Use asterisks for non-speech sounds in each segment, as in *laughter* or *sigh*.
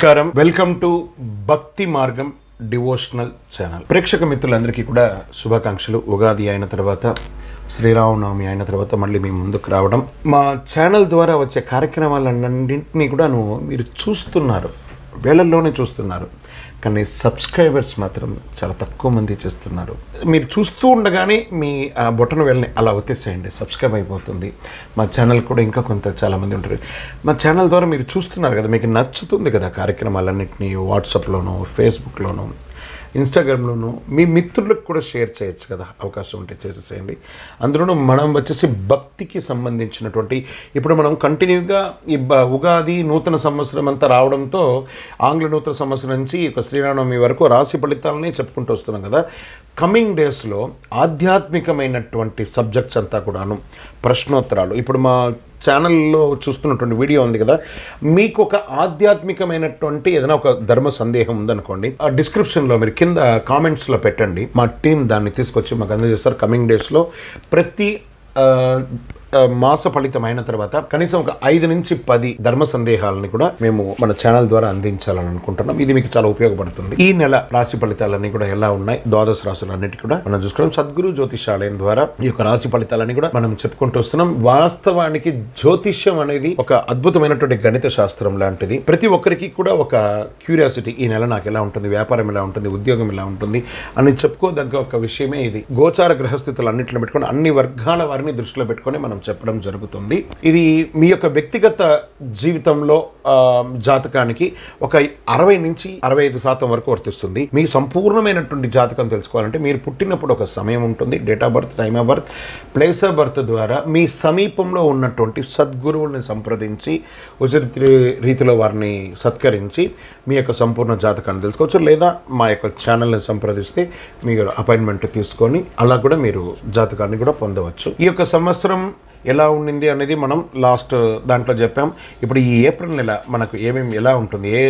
నమస్కారం. Welcome to భక్తి మార్గం డివోషనల్ ఛానల్ ప్రేక్షక మిత్రులందరికీ కూడా శుభాకాంక్షలు. ఉగాది అయిన తర్వాత శ్రీరామనవమి అయిన తర్వాత మళ్ళీ మీ ముందుకు రావడం. మా ఛానల్ ద్వారా వచ్చే కార్యక్రమాలన్నింటినీ కూడా మీరు చూస్తున్నారు. వేళల్లోనే చూస్తున్నారు. కానీ సబ్స్క్రైబర్స్ మాత్రం చాలా తక్కువ మంది చేస్తున్నారు. మీరు చూస్తూ ఉండగానే మీ ఆ బొటన వెళ్ళని అలా వచ్చేసేయండి సబ్స్క్రైబ్ అయిపోతుంది. మా ఛానల్ కూడా ఇంకా కొంత చాలామంది ఉంటారు. మా ఛానల్ ద్వారా మీరు చూస్తున్నారు కదా మీకు నచ్చుతుంది కదా కార్యక్రమాలన్నింటినీ వాట్సాప్లోనూ ఫేస్బుక్లోనూ. ఇన్స్టాగ్రామ్లోను మీ మిత్రులకు కూడా షేర్ చేయొచ్చు కదా అవకాశం ఉంటే చేసేసేయండి. అందులోనూ మనం వచ్చేసి భక్తికి సంబంధించినటువంటి ఇప్పుడు మనం కంటిన్యూగా ఈ బ- ఉగాది నూతన సంవత్సరం అంతా రావడంతో ఆంగ్ల నూతన సంవత్సరం నుంచి ఒక శ్రీరామనవమి వరకు రాశి ఫలితాలని చెప్పుకుంటూ వస్తున్నాం కదా. కమింగ్ డేస్లో ఆధ్యాత్మికమైనటువంటి సబ్జెక్ట్స్ అంతా కూడాను ప్రశ్నోత్తరాలు. ఇప్పుడు మా ఛానల్లో చూస్తున్నటువంటి వీడియో ఉంది కదా మీకు ఒక ఆధ్యాత్మికమైనటువంటి ఏదైనా ఒక ధర్మ సందేహం ఉందనుకోండి ఆ డిస్క్రిప్షన్లో మీరు కింద కామెంట్స్లో పెట్టండి. మా టీం దాన్ని తీసుకొచ్చి మాకు అందజేస్తారు. కమింగ్ డేస్లో ప్రతి మాస ఫలితం అయిన తర్వాత కనీసం ఒక ఐదు నుంచి పది ధర్మ సందేహాలని కూడా మేము మన ఛానల్ ద్వారా అందించాలని అనుకుంటున్నాం. ఇది మీకు చాలా ఉపయోగపడుతుంది. ఈ నెల రాశి ఫలితాలన్నీ కూడా ఎలా ఉన్నాయి? ద్వాదశ రాశులు అన్నిటి కూడా మనం చూసుకోవడం సద్గురు జ్యోతిషాలయం ద్వారా ఈ యొక్క రాశి ఫలితాలని కూడా మనం చెప్పుకుంటూ వస్తున్నాం. వాస్తవానికి జ్యోతిష్యం అనేది ఒక అద్భుతమైనటువంటి గణిత శాస్త్రం లాంటిది. ప్రతి ఒక్కరికి కూడా ఒక క్యూరియాసిటీ ఈ నెల నాకు ఎలా ఉంటుంది? వ్యాపారం ఎలా ఉంటుంది? ఉద్యోగం ఎలా ఉంటుంది? అని చెప్పుకోదగ్గ ఒక విషయమే ఇది. గోచార గ్రహస్థితులు అన్నింటిలో పెట్టుకొని అన్ని వర్గాల వారిని దృష్టిలో పెట్టుకొని మనం చెప్పడం జరుగుతుంది. ఇది మీ యొక్క వ్యక్తిగత జీవితంలో జాతకానికి ఒక అరవై నుంచి అరవై ఐదు శాతం వరకు వర్తిస్తుంది. మీ సంపూర్ణమైనటువంటి జాతకం తెలుసుకోవాలంటే మీరు పుట్టినప్పుడు ఒక సమయం ఉంటుంది. Date of birth time of birth place of birth ద్వారా మీ సమీపంలో ఉన్నటువంటి సద్గురువుల్ని సంప్రదించి ఉచిత రీతిలో వారిని సత్కరించి మీ యొక్క సంపూర్ణ జాతకాన్ని తెలుసుకోవచ్చు. లేదా మా యొక్క ఛానల్ని సంప్రదిస్తే మీరు అపాయింట్మెంట్ తీసుకొని అలా కూడా మీరు జాతకాన్ని కూడా పొందవచ్చు. ఈ యొక్క సంవత్సరం ఎలా ఉండింది అనేది మనం లాస్ట్ దాంట్లో చెప్పాం. ఇప్పుడు ఈ ఏప్రిల్ నెల మనకు ఏమేమి ఎలా ఉంటుంది ఏ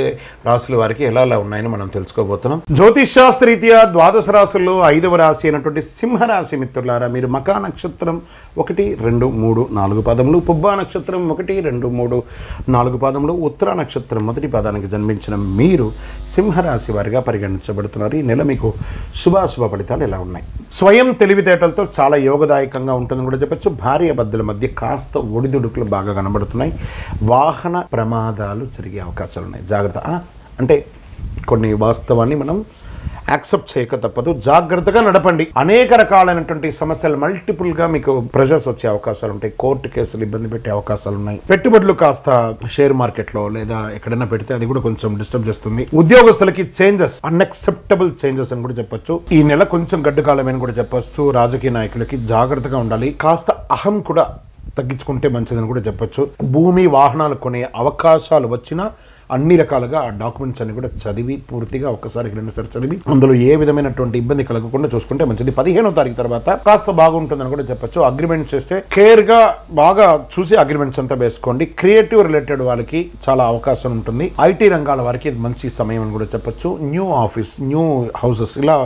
రాశుల వారికి ఎలా ఎలా ఉన్నాయని మనం తెలుసుకోబోతున్నాం. జ్యోతిష్ ద్వాదశ రాశుల్లో ఐదవ రాశి అయినటువంటి సింహరాశి మిత్రులారా మీరు మకా నక్షత్రం ఒకటి రెండు మూడు నాలుగు పాదములు పుబ్బా నక్షత్రం ఒకటి రెండు మూడు నాలుగు పాదములు ఉత్తర నక్షత్రం మొదటి పాదానికి జన్మించిన మీరు సింహరాశి వారిగా పరిగణించబడుతున్నారు. ఈ నెల మీకు శుభాశుభ ఫలితాలు ఇలా ఉన్నాయి. స్వయం తెలివితేటలతో చాలా యోగదాయకంగా ఉంటుందని కూడా చెప్పచ్చు. భార్య బద్దల మధ్య కాస్త ఒడిదుడుకులు బాగా కనబడుతున్నాయి. వాహన ప్రమాదాలు జరిగే అవకాశాలు ఉన్నాయి. జాగ్రత్త. అంటే కొన్ని వాస్తవాన్ని మనం యాక్సెప్ట్ చేయక తప్పదు. జాగ్రత్తగా నడపండి. అనేక రకాలైనటువంటి సమస్యలు మల్టిపుల్గా మీకు ప్రెషర్స్ వచ్చే అవకాశాలు ఉంటాయి. కోర్టు కేసులు ఇబ్బంది పెట్టే అవకాశాలు ఉన్నాయి. పెట్టుబడులు కాస్త షేర్ మార్కెట్లో లేదా ఎక్కడైనా పెడితే అది కూడా కొంచెం డిస్టర్బ్ చేస్తుంది. ఉద్యోగస్తులకి చేంజెస్ అన్ఎక్సెప్టబుల్ చేంజెస్ అని కూడా చెప్పొచ్చు. ఈ నెల కొంచెం గడ్డు కూడా చెప్పొచ్చు. రాజకీయ నాయకులకి జాగ్రత్తగా ఉండాలి. కాస్త అహం కూడా తగ్గించుకుంటే మంచిదని కూడా చెప్పొచ్చు. భూమి వాహనాలు కొనే అవకాశాలు వచ్చినా అన్ని రకాలుగా ఆ డాక్యుమెంట్స్ అన్ని కూడా చదివి పూర్తిగా ఒక్కసారికి రెండుసారి చదివి అందులో ఏ విధమైనటువంటి ఇబ్బంది కలగకుండా చూసుకుంటే మంచిది. పదిహేనో తారీఖు తర్వాత కాస్త బాగుంటుందని కూడా చెప్పొచ్చు. అగ్రిమెంట్ చేస్తే కేర్గా బాగా చూసి అగ్రిమెంట్స్ అంతా వేసుకోండి. క్రియేటివ్ రిలేటెడ్ వాళ్ళకి చాలా అవకాశం ఉంటుంది. ఐటీ రంగాల వారికి మంచి సమయం అని కూడా చెప్పొచ్చు. న్యూ ఆఫీస్ న్యూ హౌసెస్ ఇలా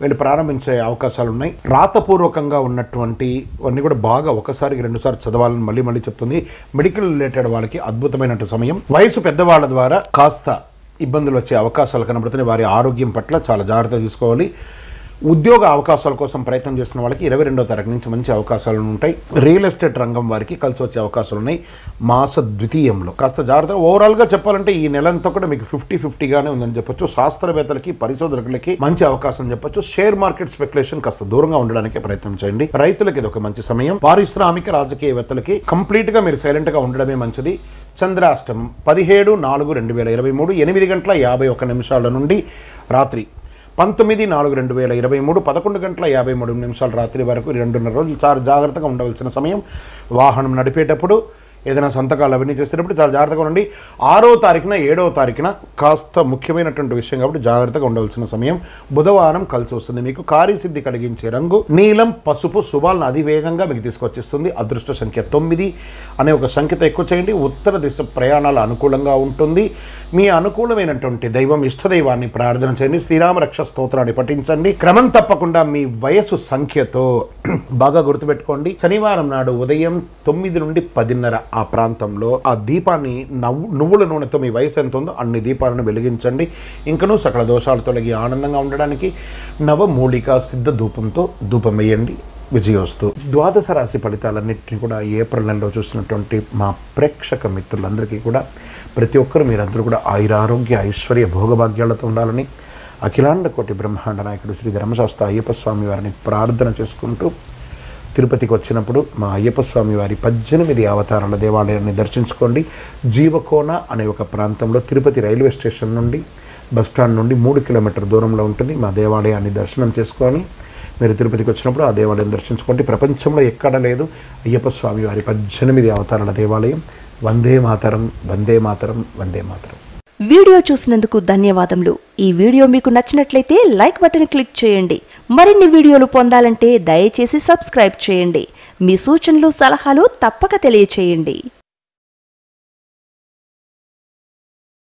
వీళ్ళు ప్రారంభించే అవకాశాలు ఉన్నాయి రాతపూర్వకంగా ఉన్నటువంటి అన్నీ కూడా బాగా ఒకసారికి రెండుసార్లు చదవాలని మళ్ళీ మళ్ళీ చెప్తుంది. మెడికల్ రిలేటెడ్ వాళ్ళకి అద్భుతమైన సమయం. వయసు పెద్దవాళ్ళ ద్వారా కాస్త ఇబ్బందులు వచ్చే అవకాశాలు కనబడుతున్నాయి. వారి ఆరోగ్యం పట్ల చాలా జాగ్రత్త తీసుకోవాలి. ఉద్యోగ అవకాశాల కోసం ప్రయత్నం చేస్తున్న వాళ్ళకి ఇరవై రెండో తారీఖు నుంచి మంచి అవకాశాలు ఉంటాయి. రియల్ ఎస్టేట్ రంగం వారికి కలిసి వచ్చే అవకాశాలు ఉన్నాయి మాస ద్వితీయంలో కాస్త జాగ్రత్తగా ఓవరాల్గా చెప్పాలంటే ఈ నెలంతా కూడా మీకు ఫిఫ్టీ ఫిఫ్టీగానే ఉందని చెప్పొచ్చు. శాస్త్రవేత్తలకి పరిశోధకులకి మంచి అవకాశం చెప్పొచ్చు. షేర్ మార్కెట్ స్పెక్యులేషన్ కాస్త దూరంగా ఉండడానికి ప్రయత్నం చేయండి. రైతులకి ఇది ఒక మంచి సమయం. పారిశ్రామిక రాజకీయవేత్తలకి కంప్లీట్గా మీరు సైలెంట్గా ఉండడమే మంచిది. చంద్రాష్టమం పదిహేడు నాలుగు రెండు వేల ఇరవై మూడు ఎనిమిది గంటల యాభై ఒక్క నిమిషాల నుండి రాత్రి పంతొమ్మిది నాలుగు రెండు వేల ఇరవై మూడు పదకొండు గంటల యాభై మూడు నిమిషాల రాత్రి వరకు రెండున్నర రోజులు చాలా జాగ్రత్తగా ఉండవలసిన సమయం. వాహనం నడిపేటప్పుడు ఏదైనా సంతకాలు అవన్నీ చేసేటప్పుడు చాలా జాగ్రత్తగా ఉండండి. ఆరో తారీఖున ఏడవ తారీఖున కాస్త ముఖ్యమైనటువంటి విషయం కాబట్టి జాగ్రత్తగా ఉండవలసిన సమయం. బుధవారం కలిసి వస్తుంది మీకు. కార్యసిద్ధి కలిగించే రంగు నీలం పసుపు శుభాలను అధివేగంగా మీకు తీసుకొచ్చిస్తుంది. అదృష్ట సంఖ్య తొమ్మిది అనే ఒక సంఖ్యతో ఎక్కువ చేయండి. ఉత్తర దిశ ప్రయాణాలు అనుకూలంగా ఉంటుంది. మీ అనుకూలమైనటువంటి దైవం ఇష్టదైవాన్ని ప్రార్థన చేయండి. శ్రీరామ రక్ష స్తోత్రాన్ని పఠించండి. క్రమం తప్పకుండా మీ వయసు సంఖ్యతో *clears throat* బాగా గుర్తుపెట్టుకోండి. శనివారం నాడు ఉదయం తొమ్మిది నుండి పదిన్నర ఆ ప్రాంతంలో ఆ దీపాన్ని నవ్వు నువ్వుల నూనెతో మీ వయసు ఎంత ఉందో అన్ని దీపాలను వెలిగించండి. ఇంకనూ సకల దోషాలు తొలగి ఆనందంగా ఉండడానికి నవమూలిక సిద్ధ ధూపంతో ధూపం వేయండి విజయోస్తు. ద్వాదశ రాశి ఫలితాలన్నింటినీ కూడా ఏప్రిల్ నెలలో చూసినటువంటి మా ప్రేక్షక మిత్రులందరికీ కూడా ప్రతి ఒక్కరు మీరందరూ కూడా ఆయురారోగ్య ఐశ్వర్య భోగభాగ్యాలతో ఉండాలని అఖిలాండ కోటి బ్రహ్మాండ నాయకుడు శ్రీ ధర్మశాస్త్ర అయ్యప్ప స్వామి వారిని ప్రార్థన చేసుకుంటూ తిరుపతికి వచ్చినప్పుడు మా అయ్యప్ప స్వామి వారి పద్దెనిమిది అవతారాల దేవాలయాన్ని దర్శించుకోండి. జీవకోన అనే ఒక ప్రాంతంలో తిరుపతి రైల్వే స్టేషన్ నుండి బస్ స్టాండ్ నుండి మూడు కిలోమీటర్ దూరంలో ఉంటుంది. మా దేవాలయాన్ని దర్శనం చేసుకొని మీరు తిరుపతికి వచ్చినప్పుడు ఆ దేవాలయం దర్శించుకోండి. ప్రపంచంలో ఎక్కడ లేదు. అయ్యప్ప స్వామి వారి పద్దెనిమిది అవతారాల దేవాలయం. వందే మాతరం వందే మాతరం వందే మాతరం. వీడియో చూసినందుకు ధన్యవాదములు. ఈ వీడియో మీకు నచ్చినట్లయితే లైక్ బటన్ క్లిక్ చేయండి. మరిన్ని వీడియోలు పొందాలంటే దయచేసి సబ్స్క్రైబ్ చేయండి. మీ సూచనలు సలహాలు తప్పక తెలియచేయండి.